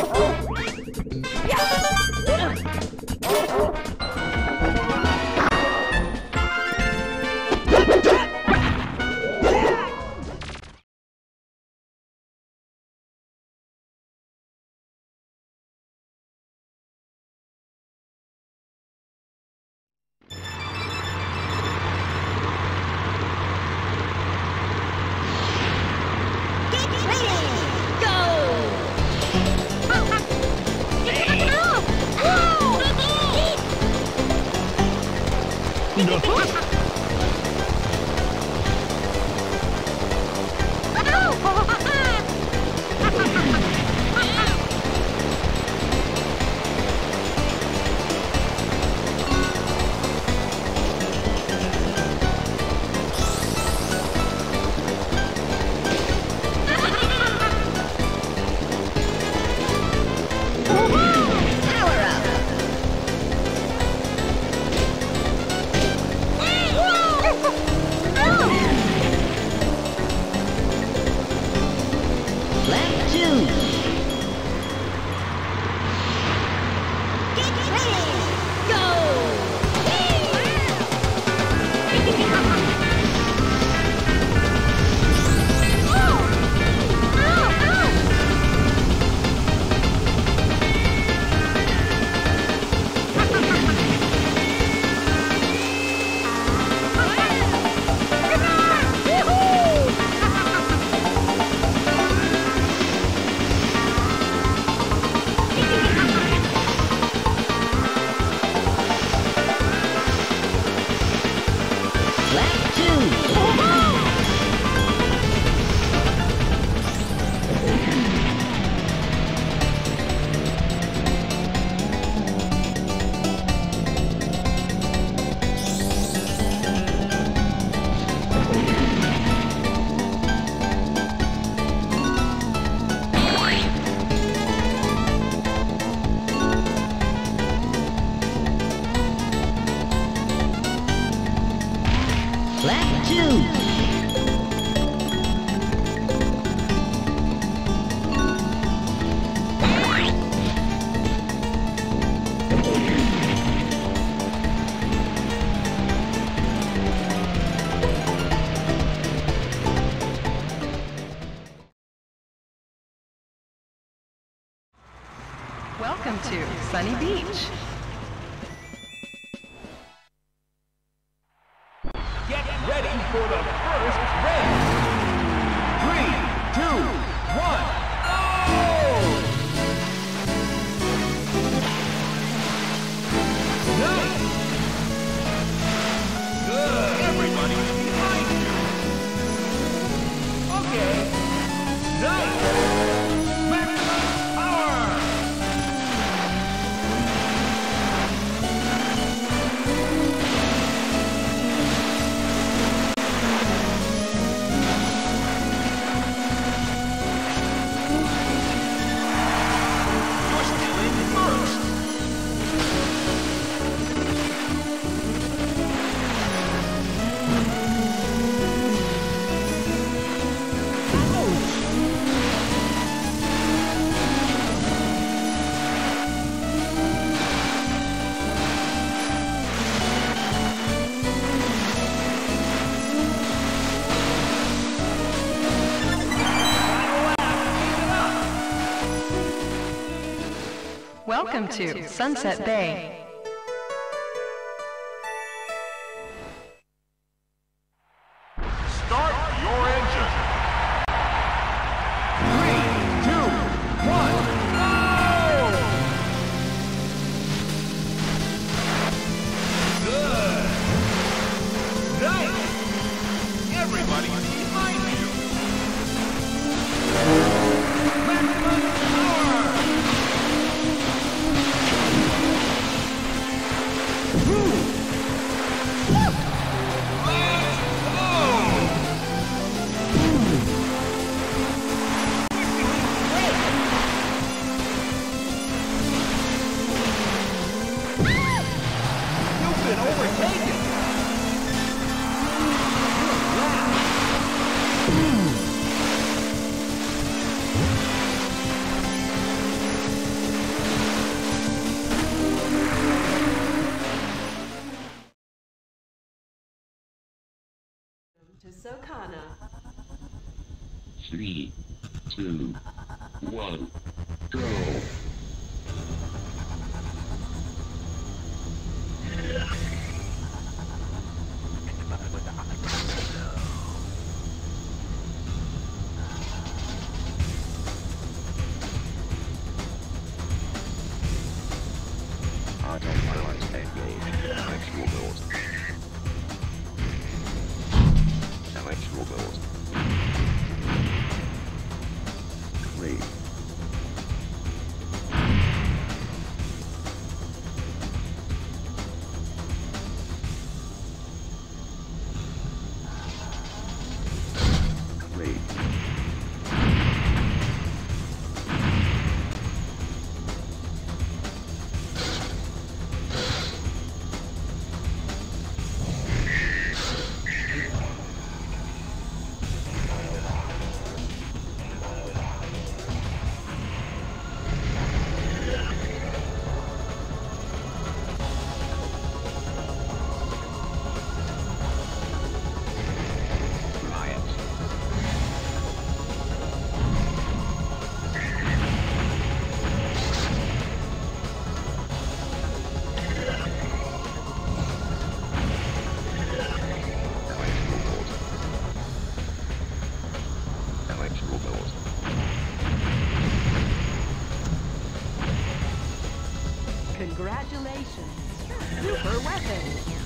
Oh! Sunny Beach. Welcome to Sunset Bay. Sokana. Three, two, one, go. Autopilot engaged. Electrical build. Electrical build. Three. Three. Super weapon.